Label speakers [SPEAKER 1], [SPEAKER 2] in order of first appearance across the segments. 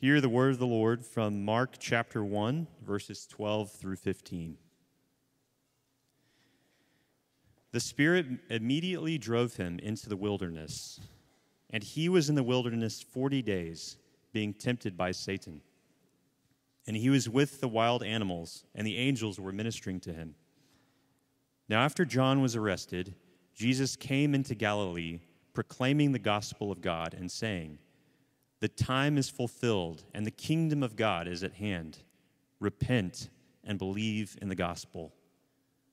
[SPEAKER 1] Hear the word of the Lord from Mark chapter 1, verses 12 through 15. The Spirit immediately drove him into the wilderness, and he was in the wilderness 40 days, being tempted by Satan. And he was with the wild animals, and the angels were ministering to him. Now, after John was arrested, Jesus came into Galilee, proclaiming the gospel of God and saying, The time is fulfilled, and the kingdom of God is at hand. Repent and believe in the gospel.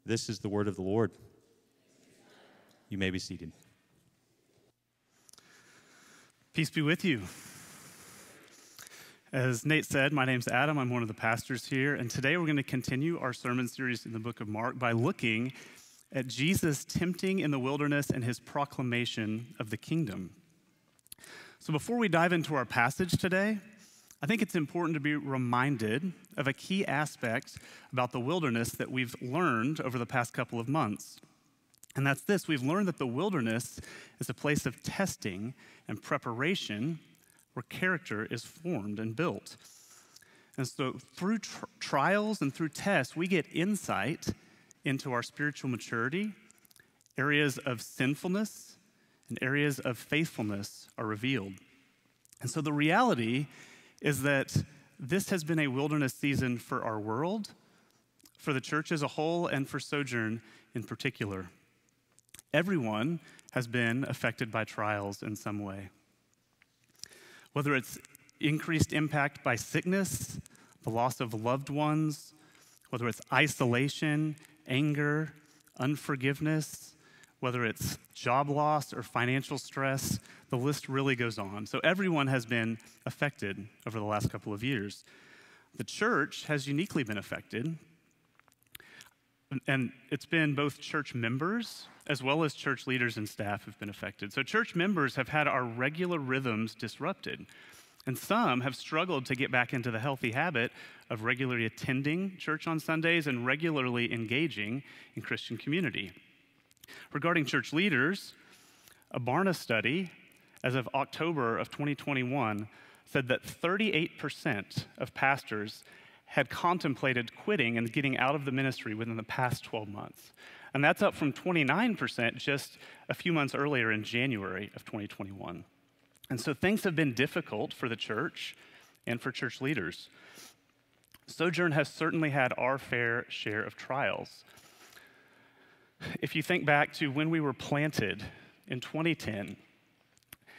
[SPEAKER 1] This is the word of the Lord. You may be seated.
[SPEAKER 2] Peace be with you. As Nate said, my name's Adam. I'm one of the pastors here. And today we're going to continue our sermon series in the book of Mark by looking at Jesus tempting in the wilderness and his proclamation of the kingdom. So before we dive into our passage today, I think it's important to be reminded of a key aspect about the wilderness that we've learned over the past couple of months. And that's this we've learned that the wilderness is a place of testing and preparation where character is formed and built. And so, through tr- trials and through tests, we get insight into our spiritual maturity. Areas of sinfulness and areas of faithfulness are revealed. And so, the reality is that this has been a wilderness season for our world, for the church as a whole, and for Sojourn in particular. Everyone has been affected by trials in some way. Whether it's increased impact by sickness, the loss of loved ones, whether it's isolation, anger, unforgiveness, whether it's job loss or financial stress, the list really goes on. So everyone has been affected over the last couple of years. The church has uniquely been affected, and it's been both church members as well as church leaders and staff have been affected. So, church members have had our regular rhythms disrupted. And some have struggled to get back into the healthy habit of regularly attending church on Sundays and regularly engaging in Christian community. Regarding church leaders, a Barna study as of October of 2021 said that 38% of pastors had contemplated quitting and getting out of the ministry within the past 12 months. And that's up from 29% just a few months earlier in January of 2021. And so things have been difficult for the church and for church leaders. Sojourn has certainly had our fair share of trials. If you think back to when we were planted in 2010,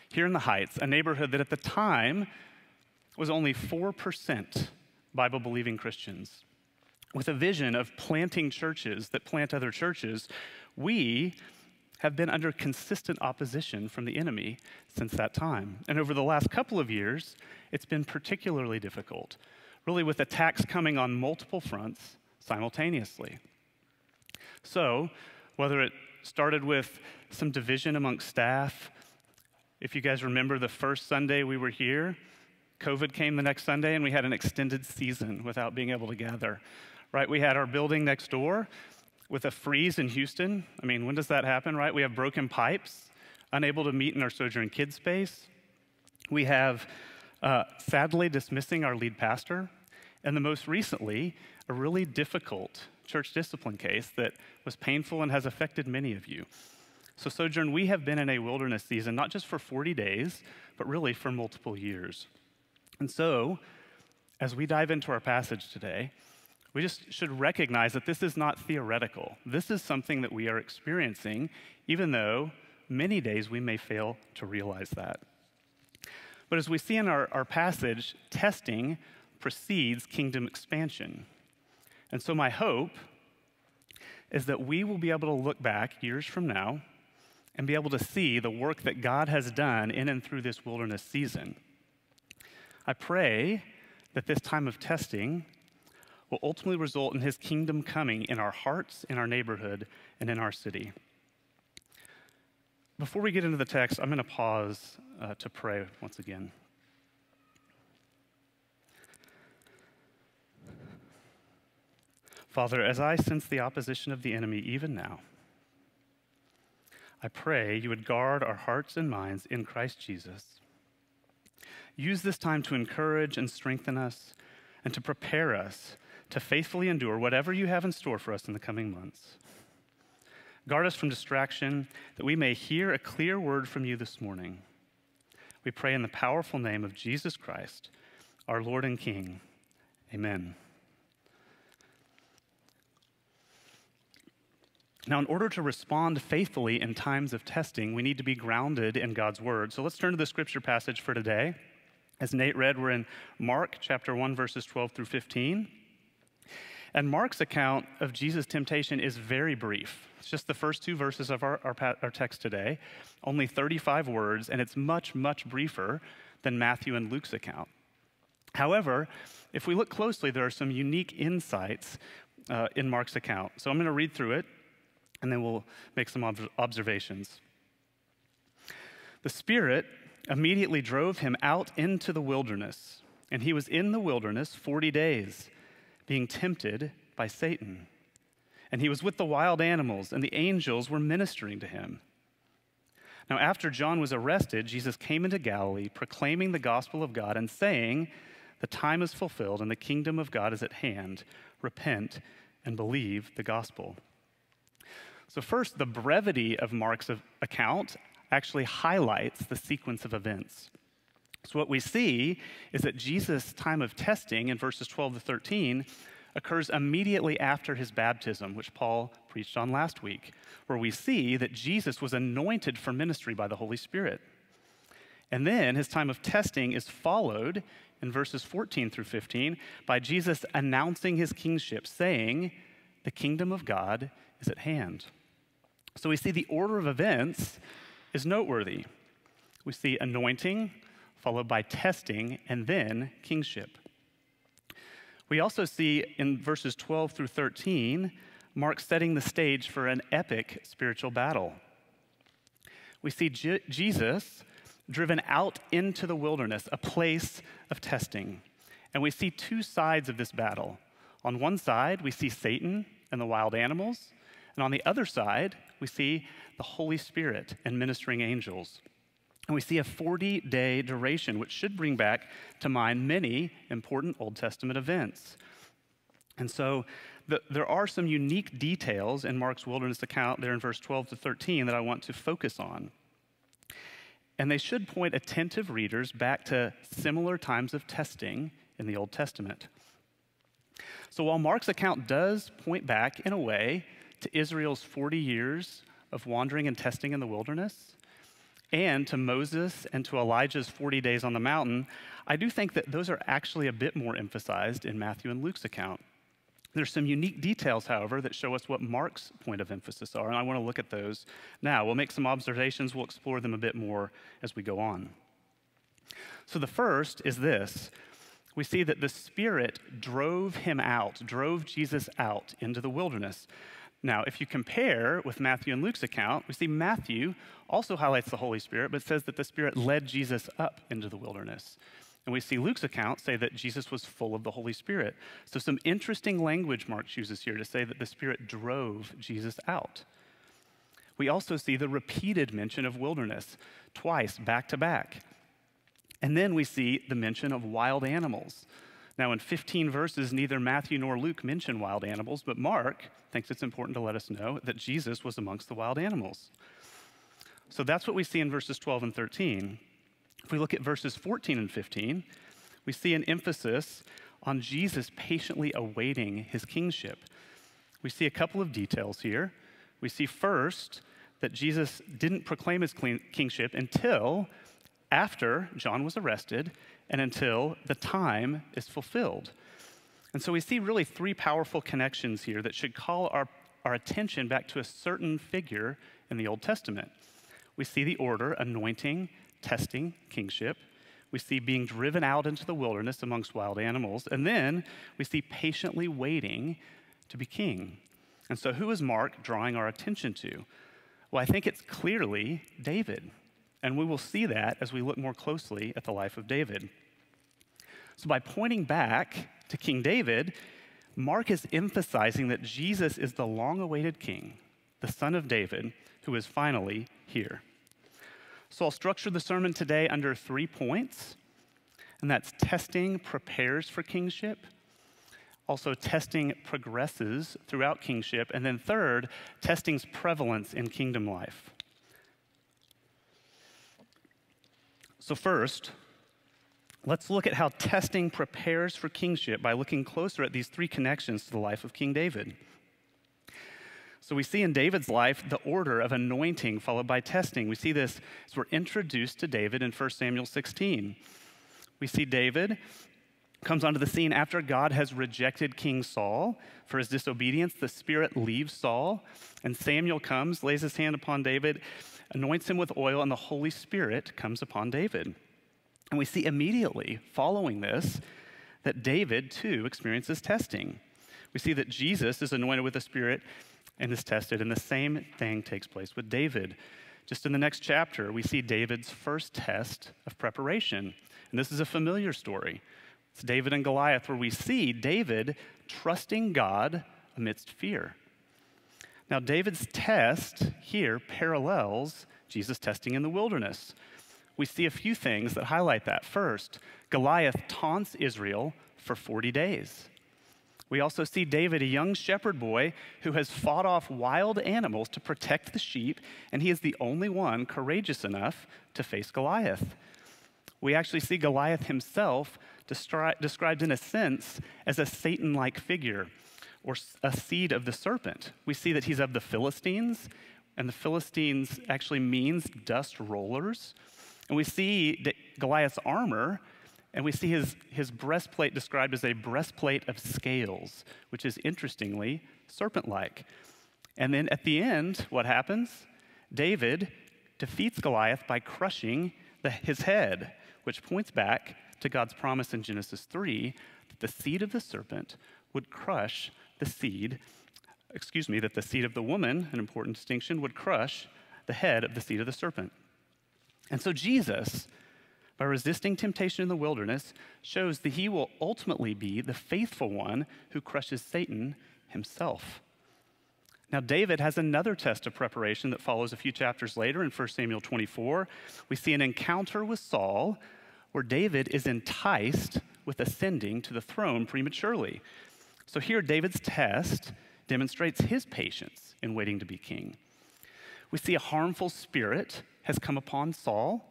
[SPEAKER 2] here in the Heights, a neighborhood that at the time was only 4% Bible believing Christians with a vision of planting churches that plant other churches, we have been under consistent opposition from the enemy since that time. And over the last couple of years, it's been particularly difficult, really, with attacks coming on multiple fronts simultaneously. So, whether it started with some division amongst staff, if you guys remember the first Sunday we were here, COVID came the next Sunday and we had an extended season without being able to gather right? We had our building next door with a freeze in Houston. I mean, when does that happen, right? We have broken pipes, unable to meet in our Sojourn Kids space. We have, uh, sadly, dismissing our lead pastor. And the most recently, a really difficult church discipline case that was painful and has affected many of you. So, Sojourn, we have been in a wilderness season, not just for 40 days, but really for multiple years. And so, as we dive into our passage today, we just should recognize that this is not theoretical. This is something that we are experiencing, even though many days we may fail to realize that. But as we see in our, our passage, testing precedes kingdom expansion. And so, my hope is that we will be able to look back years from now and be able to see the work that God has done in and through this wilderness season. I pray that this time of testing will ultimately result in his kingdom coming in our hearts, in our neighborhood, and in our city. Before we get into the text, I'm going to pause uh, to pray once again. Father, as I sense the opposition of the enemy even now, I pray you would guard our hearts and minds in Christ Jesus. Use this time to encourage and strengthen us and to prepare us to faithfully endure whatever you have in store for us in the coming months. Guard us from distraction that we may hear a clear word from you this morning. We pray in the powerful name of Jesus Christ, our Lord and King. Amen. Now, in order to respond faithfully in times of testing, we need to be grounded in God's word. So let's turn to the scripture passage for today. As Nate read, we're in Mark chapter 1, verses 12 through 15. And Mark's account of Jesus' temptation is very brief. It's just the first two verses of our, our, our, text today, only 35 words, and it's much, much briefer than Matthew and Luke's account. However, if we look closely, there are some unique insights uh, in Mark's account. So I'm going to read through it, and then we'll make some ob- observations. The Spirit immediately drove him out into the wilderness, and he was in the wilderness 40 days being tempted by Satan. And he was with the wild animals, and the angels were ministering to him. Now, after John was arrested, Jesus came into Galilee, proclaiming the gospel of God and saying, The time is fulfilled, and the kingdom of God is at hand. Repent and believe the gospel. So, first, the brevity of Mark's account actually highlights the sequence of events. So, what we see is that Jesus' time of testing in verses 12 to 13 occurs immediately after his baptism, which Paul preached on last week, where we see that Jesus was anointed for ministry by the Holy Spirit. And then his time of testing is followed in verses 14 through 15 by Jesus announcing his kingship, saying, The kingdom of God is at hand. So we see the order of events is noteworthy. We see anointing, followed by testing, and then kingship. We also see in verses 12 through 13, Mark setting the stage for an epic spiritual battle. We see Je- Jesus driven out into the wilderness, a place of testing. And we see two sides of this battle. On one side, we see Satan and the wild animals. And on the other side, we see the Holy Spirit and ministering angels. And we see a 40 day duration, which should bring back to mind many important Old Testament events. And so the, there are some unique details in Mark's wilderness account there in verse 12 to 13 that I want to focus on. And they should point attentive readers back to similar times of testing in the Old Testament. So while Mark's account does point back, in a way, to Israel's 40 years of wandering and testing in the wilderness, and to Moses and to Elijah's 40 days on the mountain, I do think that those are actually a bit more emphasized in Matthew and Luke's account. There's some unique details, however, that show us what Mark's point of emphasis are, and I want to look at those now. We'll make some observations, we'll explore them a bit more as we go on. So the first is this we see that the Spirit drove him out, drove Jesus out into the wilderness. Now, if you compare with Matthew and Luke's account, we see Matthew also highlights the Holy Spirit, but says that the Spirit led Jesus up into the wilderness. And we see Luke's account say that Jesus was full of the Holy Spirit. So, some interesting language Mark uses here to say that the Spirit drove Jesus out. We also see the repeated mention of wilderness twice, back to back. And then we see the mention of wild animals. Now, in 15 verses, neither Matthew nor Luke mention wild animals, but Mark thinks it's important to let us know that Jesus was amongst the wild animals. So that's what we see in verses 12 and 13. If we look at verses 14 and 15, we see an emphasis on Jesus patiently awaiting his kingship. We see a couple of details here. We see first that Jesus didn't proclaim his kingship until after John was arrested and until the time is fulfilled. And so we see really three powerful connections here that should call our, our attention back to a certain figure in the Old Testament. We see the order anointing, testing, kingship. We see being driven out into the wilderness amongst wild animals. And then we see patiently waiting to be king. And so, who is Mark drawing our attention to? Well, I think it's clearly David. And we will see that as we look more closely at the life of David. So, by pointing back to King David, Mark is emphasizing that Jesus is the long awaited king, the son of David, who is finally here. So, I'll structure the sermon today under three points. and that's testing prepares for kingship. Also, testing progresses throughout kingship. And then, third, testing's prevalence in kingdom life. So, first, let's look at how testing prepares for kingship by looking closer at these three connections to the life of King David. So, we see in David's life the order of anointing followed by testing. We see this as we're introduced to David in 1 Samuel 16. We see David comes onto the scene after God has rejected King Saul for his disobedience. The Spirit leaves Saul, and Samuel comes, lays his hand upon David, anoints him with oil, and the Holy Spirit comes upon David. And we see immediately following this that David too experiences testing. We see that Jesus is anointed with the Spirit and is tested, and the same thing takes place with David. Just in the next chapter, we see David's first test of preparation. And this is a familiar story. It's David and Goliath, where we see David trusting God amidst fear. Now, David's test here parallels Jesus' testing in the wilderness. We see a few things that highlight that. First, Goliath taunts Israel for 40 days. We also see David, a young shepherd boy who has fought off wild animals to protect the sheep, and he is the only one courageous enough to face Goliath. We actually see Goliath himself destri- described in a sense as a Satan like figure or a seed of the serpent. We see that he's of the Philistines, and the Philistines actually means dust rollers. And we see Goliath's armor, and we see his, his breastplate described as a breastplate of scales, which is interestingly serpent like. And then at the end, what happens? David defeats Goliath by crushing the, his head, which points back to God's promise in Genesis 3 that the seed of the serpent would crush the seed, excuse me, that the seed of the woman, an important distinction, would crush the head of the seed of the serpent. And so Jesus, by resisting temptation in the wilderness, shows that he will ultimately be the faithful one who crushes Satan himself. Now, David has another test of preparation that follows a few chapters later in 1 Samuel 24. We see an encounter with Saul where David is enticed with ascending to the throne prematurely. So here, David's test demonstrates his patience in waiting to be king. We see a harmful spirit has come upon Saul,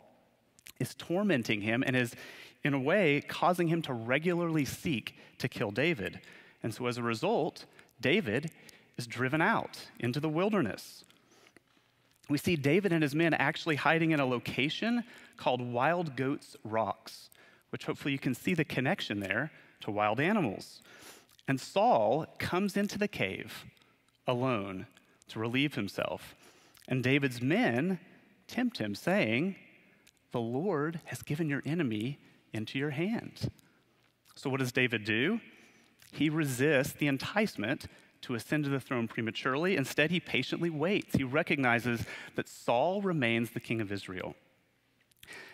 [SPEAKER 2] is tormenting him, and is, in a way, causing him to regularly seek to kill David. And so, as a result, David is driven out into the wilderness. We see David and his men actually hiding in a location called Wild Goats Rocks, which hopefully you can see the connection there to wild animals. And Saul comes into the cave alone to relieve himself. And David's men tempt him, saying, The Lord has given your enemy into your hand. So, what does David do? He resists the enticement to ascend to the throne prematurely. Instead, he patiently waits. He recognizes that Saul remains the king of Israel.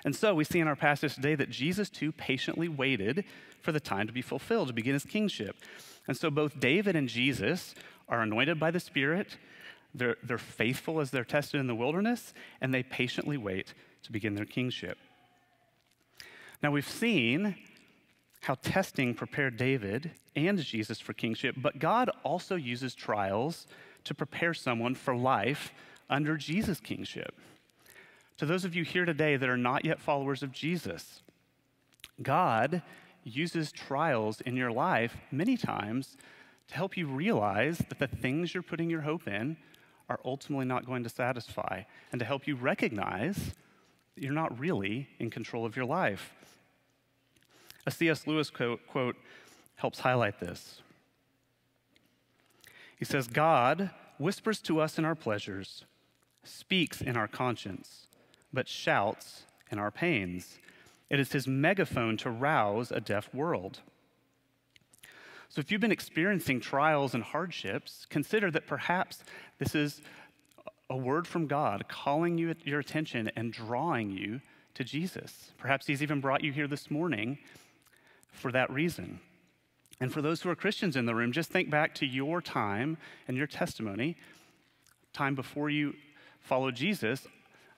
[SPEAKER 2] And so we see in our passage today that Jesus too patiently waited for the time to be fulfilled, to begin his kingship. And so both David and Jesus are anointed by the Spirit, they're, they're faithful as they're tested in the wilderness, and they patiently wait to begin their kingship. Now we've seen how testing prepared David and Jesus for kingship, but God also uses trials to prepare someone for life under Jesus' kingship. To those of you here today that are not yet followers of Jesus, God uses trials in your life many times to help you realize that the things you're putting your hope in are ultimately not going to satisfy, and to help you recognize that you're not really in control of your life. A C.S. Lewis quote, quote helps highlight this. He says, God whispers to us in our pleasures, speaks in our conscience, but shouts in our pains. It is his megaphone to rouse a deaf world. So, if you've been experiencing trials and hardships, consider that perhaps this is a word from God calling you your attention and drawing you to Jesus. Perhaps He's even brought you here this morning for that reason. And for those who are Christians in the room, just think back to your time and your testimony, time before you followed Jesus,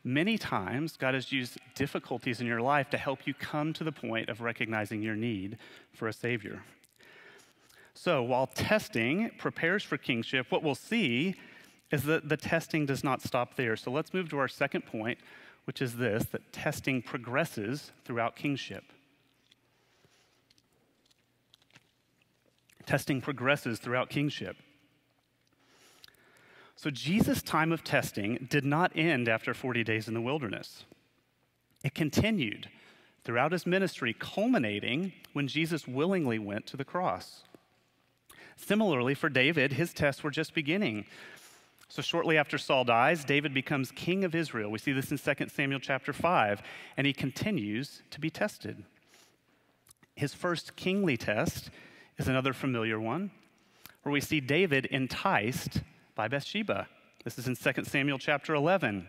[SPEAKER 2] Many times, God has used difficulties in your life to help you come to the point of recognizing your need for a Savior. So, while testing prepares for kingship, what we'll see is that the testing does not stop there. So, let's move to our second point, which is this that testing progresses throughout kingship. Testing progresses throughout kingship. So Jesus' time of testing did not end after 40 days in the wilderness. It continued throughout his ministry, culminating when Jesus willingly went to the cross. Similarly, for David, his tests were just beginning. So shortly after Saul dies, David becomes king of Israel. We see this in 2 Samuel chapter 5, and he continues to be tested. His first kingly test is another familiar one, where we see David enticed by Bathsheba. This is in 2 Samuel chapter 11.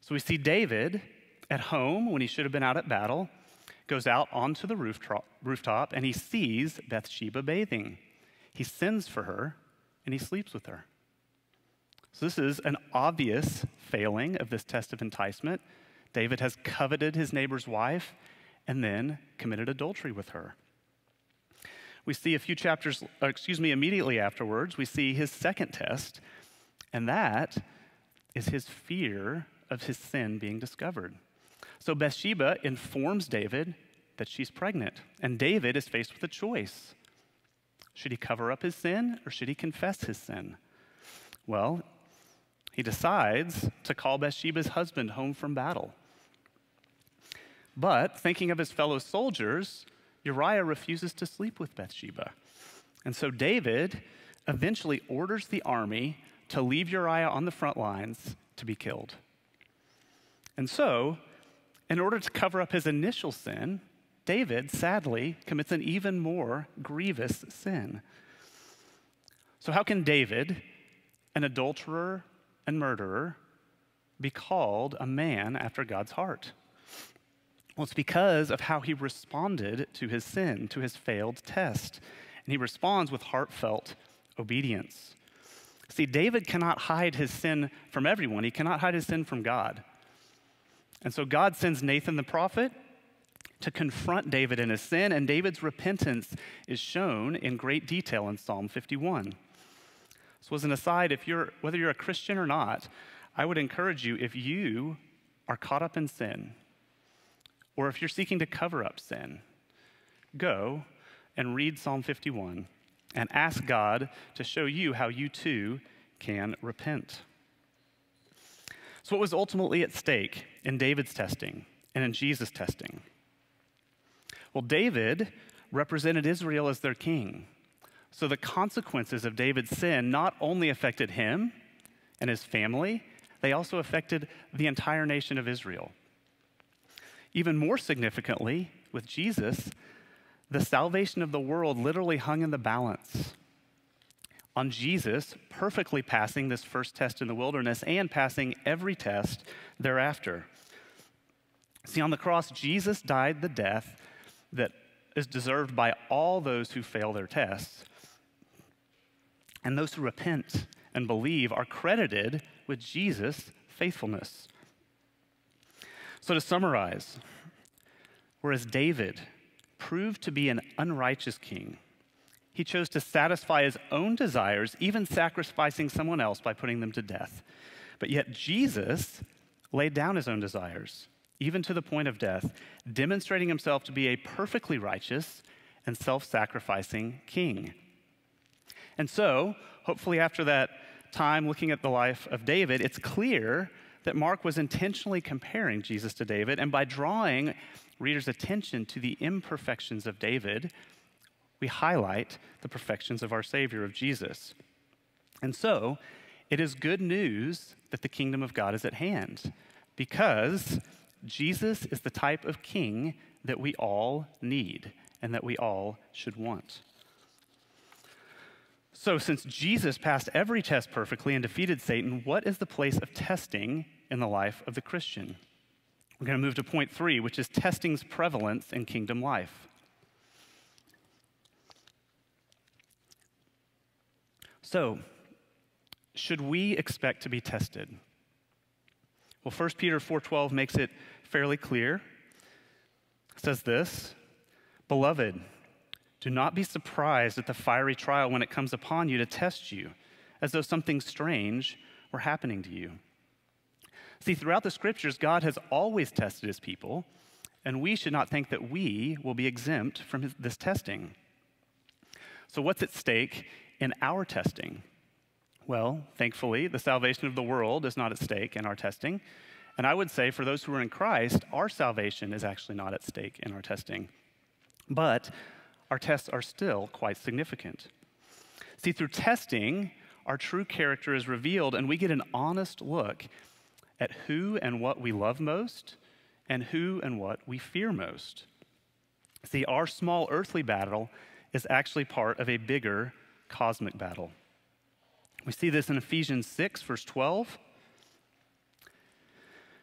[SPEAKER 2] So we see David at home when he should have been out at battle, goes out onto the rooftop, rooftop and he sees Bathsheba bathing. He sends for her and he sleeps with her. So this is an obvious failing of this test of enticement. David has coveted his neighbor's wife and then committed adultery with her. We see a few chapters, uh, excuse me, immediately afterwards, we see his second test, and that is his fear of his sin being discovered. So Bathsheba informs David that she's pregnant, and David is faced with a choice. Should he cover up his sin or should he confess his sin? Well, he decides to call Bathsheba's husband home from battle. But thinking of his fellow soldiers, Uriah refuses to sleep with Bathsheba. And so David eventually orders the army to leave Uriah on the front lines to be killed. And so, in order to cover up his initial sin, David sadly commits an even more grievous sin. So, how can David, an adulterer and murderer, be called a man after God's heart? Well, it's because of how he responded to his sin, to his failed test. And he responds with heartfelt obedience. See, David cannot hide his sin from everyone, he cannot hide his sin from God. And so God sends Nathan the prophet to confront David in his sin, and David's repentance is shown in great detail in Psalm 51. So, as an aside, if you're, whether you're a Christian or not, I would encourage you if you are caught up in sin, or if you're seeking to cover up sin, go and read Psalm 51 and ask God to show you how you too can repent. So, what was ultimately at stake in David's testing and in Jesus' testing? Well, David represented Israel as their king. So, the consequences of David's sin not only affected him and his family, they also affected the entire nation of Israel. Even more significantly, with Jesus, the salvation of the world literally hung in the balance on Jesus perfectly passing this first test in the wilderness and passing every test thereafter. See, on the cross, Jesus died the death that is deserved by all those who fail their tests. And those who repent and believe are credited with Jesus' faithfulness. So, to summarize, whereas David proved to be an unrighteous king, he chose to satisfy his own desires, even sacrificing someone else by putting them to death. But yet, Jesus laid down his own desires, even to the point of death, demonstrating himself to be a perfectly righteous and self sacrificing king. And so, hopefully, after that time looking at the life of David, it's clear that Mark was intentionally comparing Jesus to David, and by drawing readers' attention to the imperfections of David, we highlight the perfections of our Savior, of Jesus. And so, it is good news that the kingdom of God is at hand because Jesus is the type of king that we all need and that we all should want. So, since Jesus passed every test perfectly and defeated Satan, what is the place of testing in the life of the Christian? We're going to move to point three, which is testing's prevalence in kingdom life. So, should we expect to be tested? Well, 1 Peter 4:12 makes it fairly clear. It says this, "Beloved, do not be surprised at the fiery trial when it comes upon you to test you, as though something strange were happening to you." See, throughout the scriptures, God has always tested his people, and we should not think that we will be exempt from his, this testing. So, what's at stake in our testing? Well, thankfully, the salvation of the world is not at stake in our testing. And I would say for those who are in Christ, our salvation is actually not at stake in our testing. But our tests are still quite significant. See, through testing, our true character is revealed, and we get an honest look at who and what we love most and who and what we fear most. See, our small earthly battle is actually part of a bigger cosmic battle. We see this in Ephesians 6, verse 12. It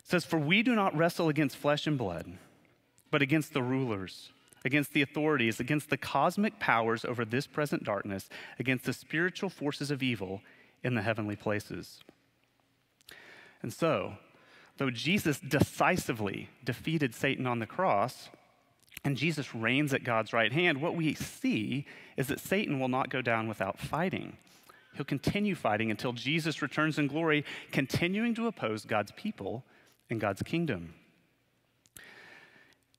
[SPEAKER 2] says, For we do not wrestle against flesh and blood, but against the rulers, against the authorities, against the cosmic powers over this present darkness, against the spiritual forces of evil in the heavenly places. And so, though Jesus decisively defeated Satan on the cross, and Jesus reigns at God's right hand, what we see is that Satan will not go down without fighting. He'll continue fighting until Jesus returns in glory, continuing to oppose God's people and God's kingdom.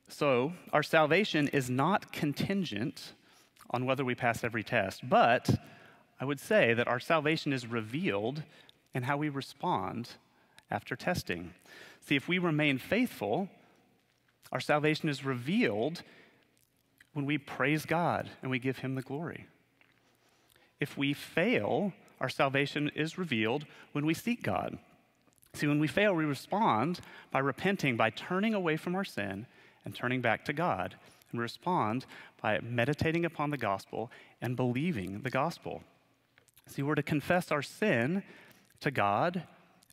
[SPEAKER 2] So, our salvation is not contingent on whether we pass every test, but I would say that our salvation is revealed in how we respond after testing. See, if we remain faithful, our salvation is revealed when we praise God and we give Him the glory. If we fail, our salvation is revealed when we seek God. See, when we fail, we respond by repenting, by turning away from our sin and turning back to God. And respond by meditating upon the gospel and believing the gospel. See, we're to confess our sin to God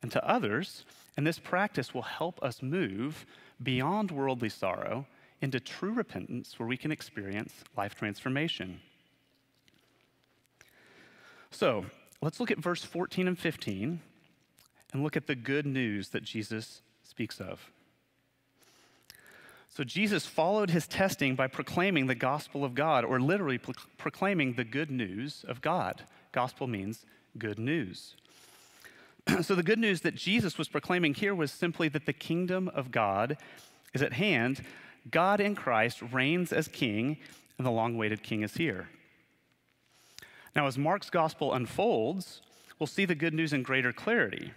[SPEAKER 2] and to others, and this practice will help us move beyond worldly sorrow into true repentance where we can experience life transformation. So let's look at verse 14 and 15 and look at the good news that Jesus speaks of. So Jesus followed his testing by proclaiming the gospel of God, or literally pro- proclaiming the good news of God. Gospel means good news. so the good news that Jesus was proclaiming here was simply that the kingdom of God is at hand. God in Christ reigns as king, and the long awaited king is here. Now, as Mark's gospel unfolds, we'll see the good news in greater clarity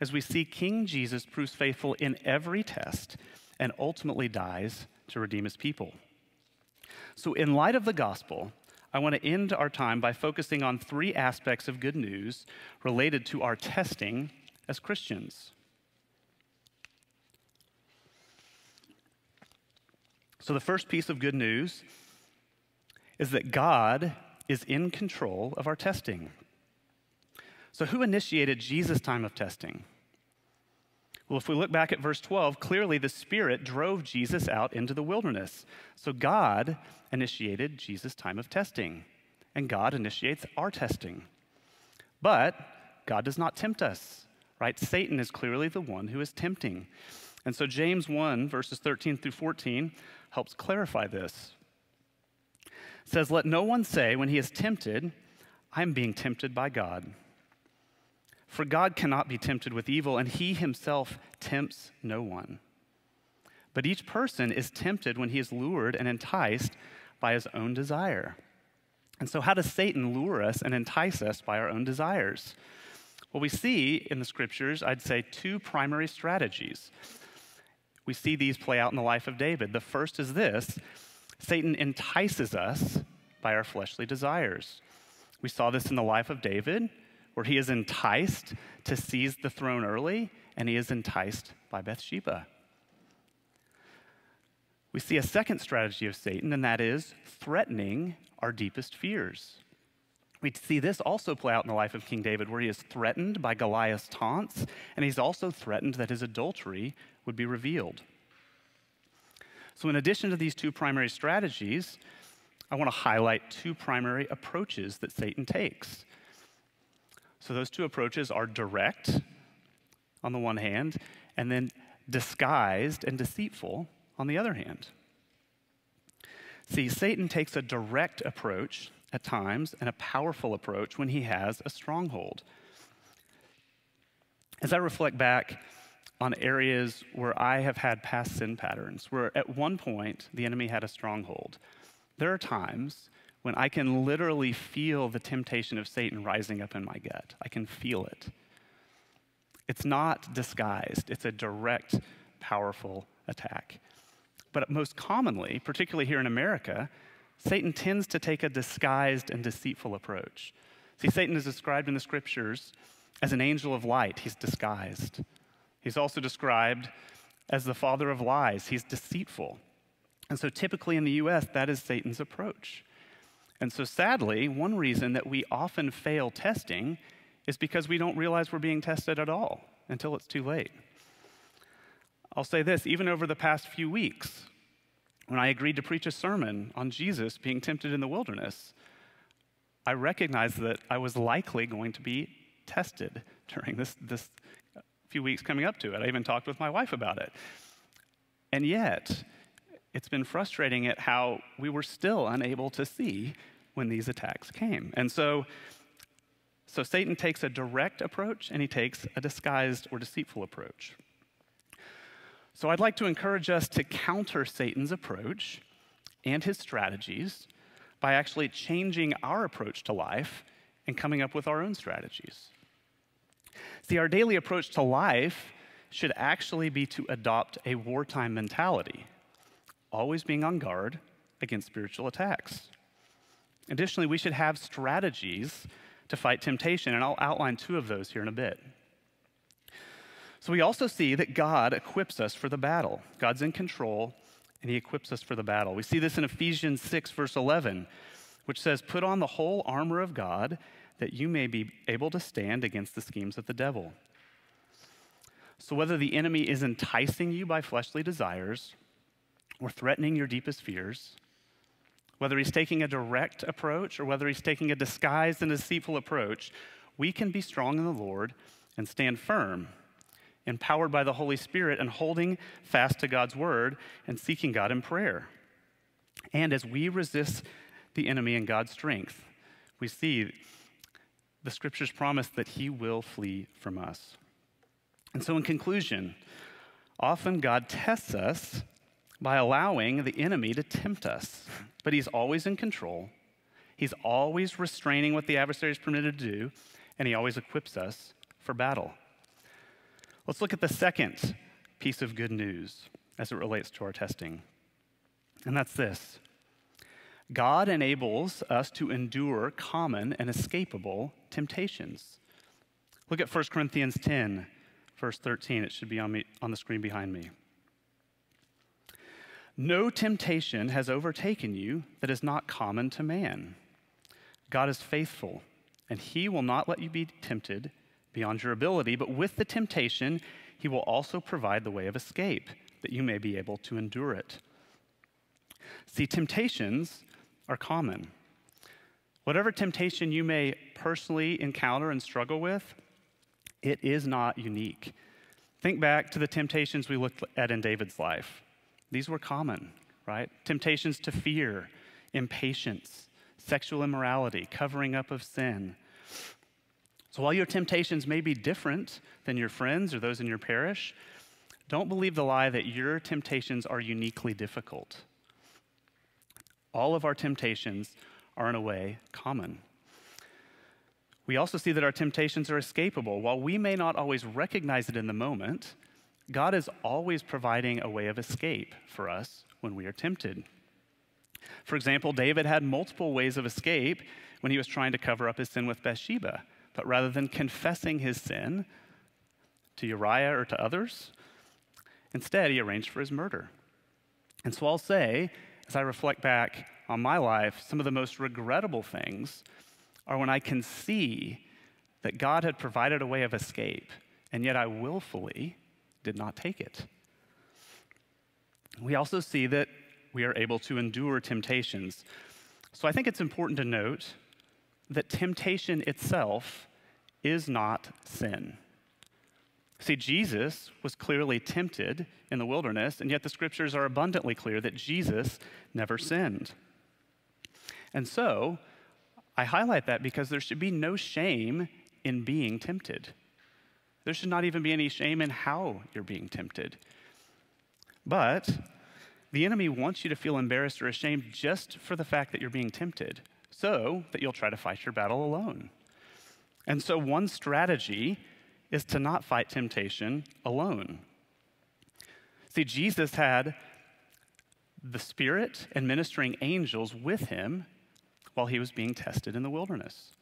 [SPEAKER 2] as we see King Jesus proves faithful in every test and ultimately dies to redeem his people. So, in light of the gospel, I want to end our time by focusing on three aspects of good news related to our testing as Christians. So, the first piece of good news is that God is in control of our testing. So, who initiated Jesus' time of testing? Well, if we look back at verse 12, clearly the Spirit drove Jesus out into the wilderness. So, God initiated Jesus' time of testing, and God initiates our testing. But God does not tempt us, right? Satan is clearly the one who is tempting. And so, James 1, verses 13 through 14, helps clarify this says, Let no one say when he is tempted, I'm being tempted by God. For God cannot be tempted with evil, and he himself tempts no one. But each person is tempted when he is lured and enticed by his own desire. And so, how does Satan lure us and entice us by our own desires? Well, we see in the scriptures, I'd say, two primary strategies. We see these play out in the life of David. The first is this Satan entices us by our fleshly desires. We saw this in the life of David, where he is enticed to seize the throne early, and he is enticed by Bathsheba. We see a second strategy of Satan, and that is threatening our deepest fears. We see this also play out in the life of King David, where he is threatened by Goliath's taunts, and he's also threatened that his adultery would be revealed. So, in addition to these two primary strategies, I want to highlight two primary approaches that Satan takes. So, those two approaches are direct on the one hand, and then disguised and deceitful on the other hand. See, Satan takes a direct approach at times and a powerful approach when he has a stronghold. As I reflect back on areas where I have had past sin patterns, where at one point the enemy had a stronghold, there are times when I can literally feel the temptation of Satan rising up in my gut. I can feel it. It's not disguised, it's a direct, powerful attack. But most commonly, particularly here in America, Satan tends to take a disguised and deceitful approach. See, Satan is described in the scriptures as an angel of light, he's disguised. He's also described as the father of lies, he's deceitful. And so, typically in the US, that is Satan's approach. And so, sadly, one reason that we often fail testing is because we don't realize we're being tested at all until it's too late. I'll say this even over the past few weeks, when I agreed to preach a sermon on Jesus being tempted in the wilderness, I recognized that I was likely going to be tested during this, this few weeks coming up to it. I even talked with my wife about it. And yet, it's been frustrating at how we were still unable to see when these attacks came. And so, so Satan takes a direct approach and he takes a disguised or deceitful approach. So I'd like to encourage us to counter Satan's approach and his strategies by actually changing our approach to life and coming up with our own strategies. See, our daily approach to life should actually be to adopt a wartime mentality always being on guard against spiritual attacks. Additionally, we should have strategies to fight temptation, and I'll outline two of those here in a bit. So, we also see that God equips us for the battle. God's in control, and He equips us for the battle. We see this in Ephesians 6, verse 11, which says, Put on the whole armor of God that you may be able to stand against the schemes of the devil. So, whether the enemy is enticing you by fleshly desires or threatening your deepest fears, whether he's taking a direct approach or whether he's taking a disguised and deceitful approach, we can be strong in the Lord and stand firm, empowered by the Holy Spirit and holding fast to God's word and seeking God in prayer. And as we resist the enemy in God's strength, we see the scriptures promise that he will flee from us. And so, in conclusion, often God tests us by allowing the enemy to tempt us. But he's always in control, he's always restraining what the adversary is permitted to do, and he always equips us for battle. Let's look at the second piece of good news as it relates to our testing, and that's this. God enables us to endure common and escapable temptations. Look at 1 Corinthians 10, verse 13. It should be on, me, on the screen behind me. No temptation has overtaken you that is not common to man. God is faithful, and he will not let you be tempted beyond your ability, but with the temptation, he will also provide the way of escape, that you may be able to endure it. See, temptations are common. Whatever temptation you may personally encounter and struggle with, it is not unique. Think back to the temptations we looked at in David's life. These were common, right? Temptations to fear, impatience, sexual immorality, covering up of sin. So while your temptations may be different than your friends or those in your parish, don't believe the lie that your temptations are uniquely difficult. All of our temptations are, in a way, common. We also see that our temptations are escapable. While we may not always recognize it in the moment, God is always providing a way of escape for us when we are tempted. For example, David had multiple ways of escape when he was trying to cover up his sin with Bathsheba. But rather than confessing his sin to Uriah or to others, instead he arranged for his murder. And so I'll say, as I reflect back on my life, some of the most regrettable things are when I can see that God had provided a way of escape, and yet I willfully did not take it. We also see that we are able to endure temptations. So I think it's important to note that temptation itself is not sin. See, Jesus was clearly tempted in the wilderness, and yet the scriptures are abundantly clear that Jesus never sinned. And so, I highlight that because there should be no shame in being tempted. There should not even be any shame in how you're being tempted. But the enemy wants you to feel embarrassed or ashamed just for the fact that you're being tempted, so that you'll try to fight your battle alone. And so, one strategy is to not fight temptation alone. See, Jesus had the Spirit and ministering angels with him while he was being tested in the wilderness.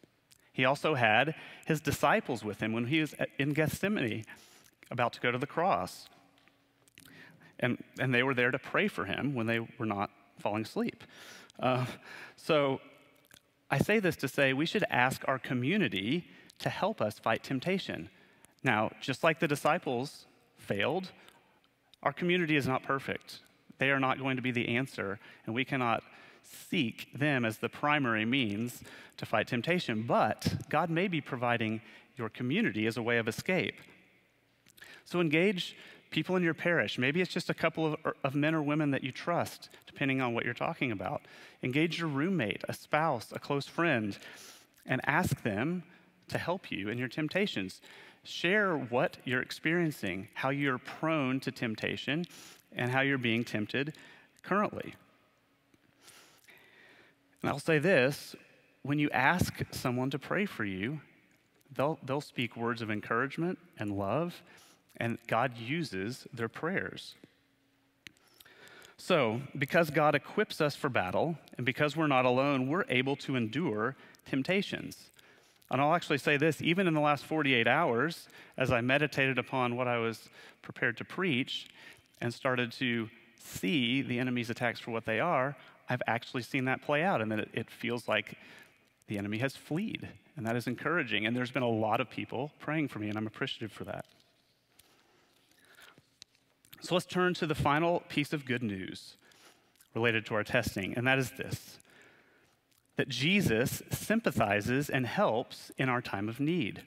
[SPEAKER 2] He also had his disciples with him when he was in Gethsemane, about to go to the cross. And, and they were there to pray for him when they were not falling asleep. Uh, so I say this to say we should ask our community to help us fight temptation. Now, just like the disciples failed, our community is not perfect. They are not going to be the answer, and we cannot seek them as the primary means to fight temptation. But God may be providing your community as a way of escape. So engage people in your parish. Maybe it's just a couple of, er, of men or women that you trust, depending on what you're talking about. Engage your roommate, a spouse, a close friend, and ask them to help you in your temptations. Share what you're experiencing, how you're prone to temptation, and how you're being tempted currently. And I'll say this when you ask someone to pray for you, they'll, they'll speak words of encouragement and love, and God uses their prayers. So, because God equips us for battle, and because we're not alone, we're able to endure temptations. And I'll actually say this even in the last 48 hours, as I meditated upon what I was prepared to preach and started to see the enemy's attacks for what they are, I've actually seen that play out, and that it, feels like the enemy has fled. And that is encouraging. And there's been a lot of people praying for me, and I'm appreciative for that. So let's turn to the final piece of good news related to our testing, and that is this that Jesus sympathizes and helps in our time of need.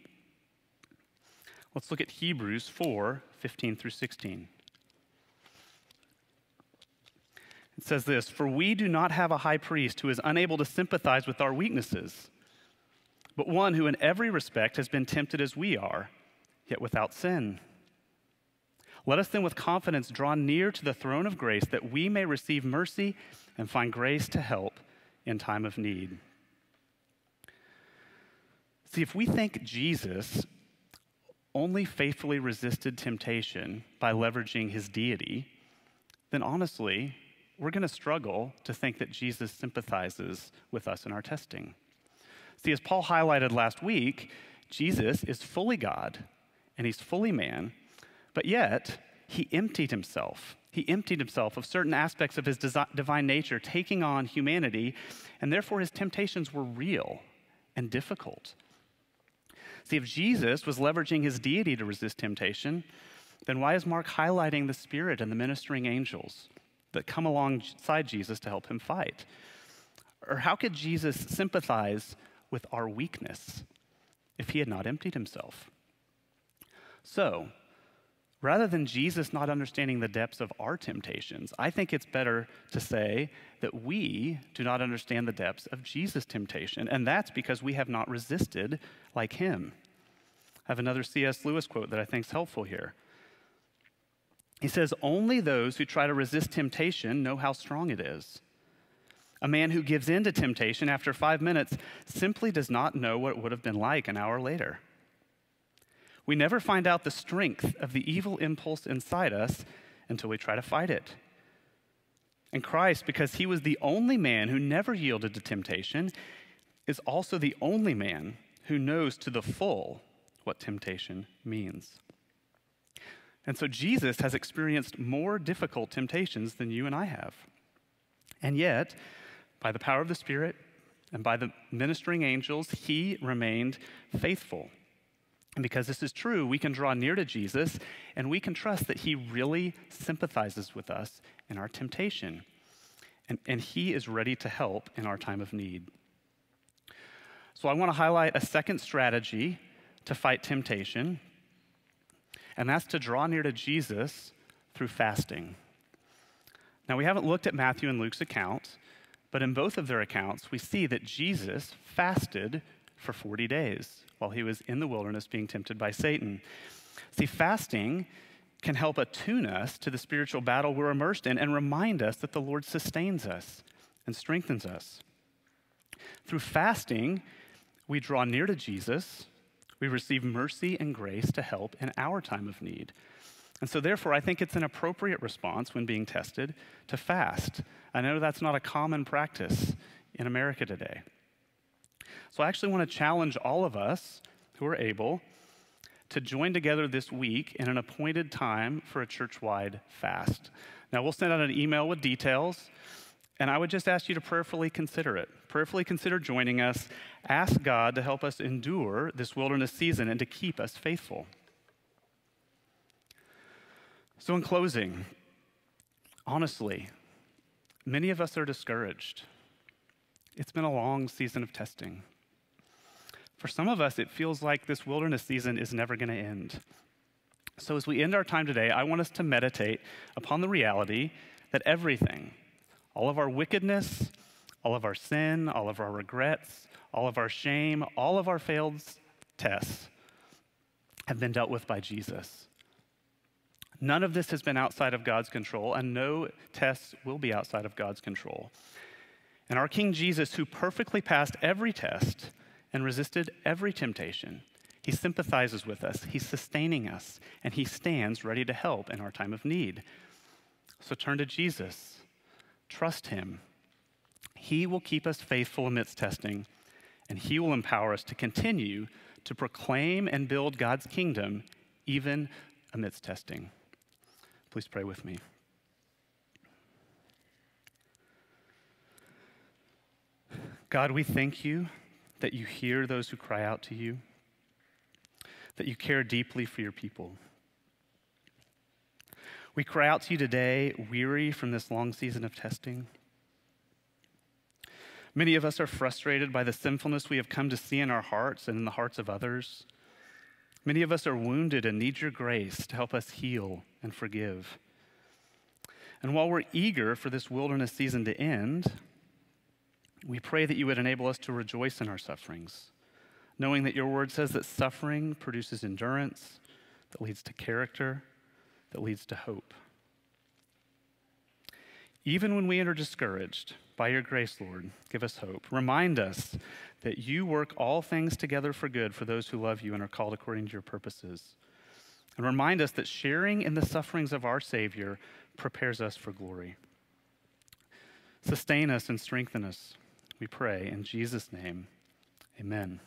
[SPEAKER 2] Let's look at Hebrews 4 15 through 16. It says this For we do not have a high priest who is unable to sympathize with our weaknesses, but one who in every respect has been tempted as we are, yet without sin. Let us then with confidence draw near to the throne of grace that we may receive mercy and find grace to help in time of need. See, if we think Jesus only faithfully resisted temptation by leveraging his deity, then honestly, we're going to struggle to think that Jesus sympathizes with us in our testing. See, as Paul highlighted last week, Jesus is fully God and he's fully man, but yet he emptied himself. He emptied himself of certain aspects of his divine nature, taking on humanity, and therefore his temptations were real and difficult. See, if Jesus was leveraging his deity to resist temptation, then why is Mark highlighting the Spirit and the ministering angels? That come alongside Jesus to help him fight? Or how could Jesus sympathize with our weakness if he had not emptied himself? So, rather than Jesus not understanding the depths of our temptations, I think it's better to say that we do not understand the depths of Jesus' temptation, and that's because we have not resisted like him. I have another C.S. Lewis quote that I think is helpful here. He says, Only those who try to resist temptation know how strong it is. A man who gives in to temptation after five minutes simply does not know what it would have been like an hour later. We never find out the strength of the evil impulse inside us until we try to fight it. And Christ, because he was the only man who never yielded to temptation, is also the only man who knows to the full what temptation means. And so Jesus has experienced more difficult temptations than you and I have. And yet, by the power of the Spirit and by the ministering angels, he remained faithful. And because this is true, we can draw near to Jesus and we can trust that he really sympathizes with us in our temptation. And, and he is ready to help in our time of need. So I want to highlight a second strategy to fight temptation and that's to draw near to Jesus through fasting. Now, we haven't looked at Matthew and Luke's accounts, but in both of their accounts, we see that Jesus fasted for 40 days while he was in the wilderness being tempted by Satan. See, fasting can help attune us to the spiritual battle we're immersed in and remind us that the Lord sustains us and strengthens us. Through fasting, we draw near to Jesus, we receive mercy and grace to help in our time of need. And so, therefore, I think it's an appropriate response when being tested to fast. I know that's not a common practice in America today. So, I actually want to challenge all of us who are able to join together this week in an appointed time for a church wide fast. Now, we'll send out an email with details, and I would just ask you to prayerfully consider it. Prayerfully consider joining us. Ask God to help us endure this wilderness season and to keep us faithful. So, in closing, honestly, many of us are discouraged. It's been a long season of testing. For some of us, it feels like this wilderness season is never going to end. So, as we end our time today, I want us to meditate upon the reality that everything, all of our wickedness, all of our sin, all of our regrets, all of our shame, all of our failed tests have been dealt with by Jesus. None of this has been outside of God's control, and no tests will be outside of God's control. And our King Jesus, who perfectly passed every test and resisted every temptation, he sympathizes with us, he's sustaining us, and he stands ready to help in our time of need. So turn to Jesus, trust him. He will keep us faithful amidst testing, and he will empower us to continue to proclaim and build God's kingdom even amidst testing. Please pray with me. God, we thank you that you hear those who cry out to you, that you care deeply for your people. We cry out to you today, weary from this long season of testing. Many of us are frustrated by the sinfulness we have come to see in our hearts and in the hearts of others. Many of us are wounded and need your grace to help us heal and forgive. And while we're eager for this wilderness season to end, we pray that you would enable us to rejoice in our sufferings, knowing that your word says that suffering produces endurance, that leads to character, that leads to hope. Even when we are discouraged, by your grace, Lord, give us hope. Remind us that you work all things together for good for those who love you and are called according to your purposes. And remind us that sharing in the sufferings of our Savior prepares us for glory. Sustain us and strengthen us, we pray. In Jesus' name, amen.